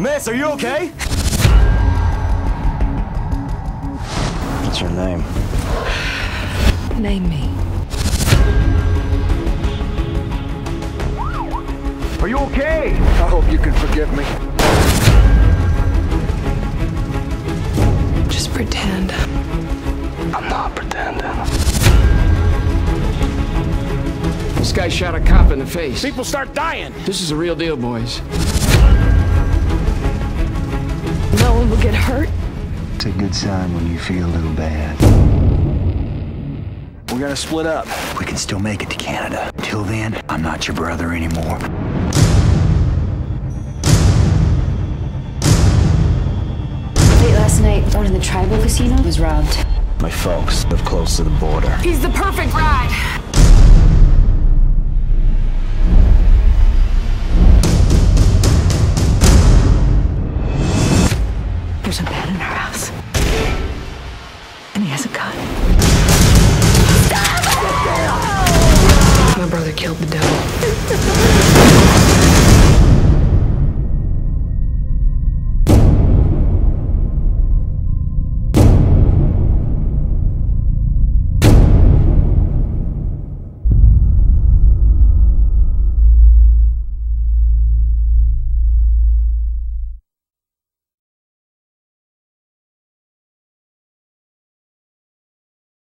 Miss, are you okay? What's your name? Name me. Are you okay? I hope you can forgive me. Just pretend. I'm not pretending. Guy shot a cop in the face. People start dying. This is a real deal, boys. No one will get hurt. It's a good sign when you feel a little bad. We're gonna split up. We can still make it to Canada. Till then, I'm not your brother anymore. Late last night, one of the tribal casino was robbed. My folks live close to the border. He's the perfect ride. killed the devil.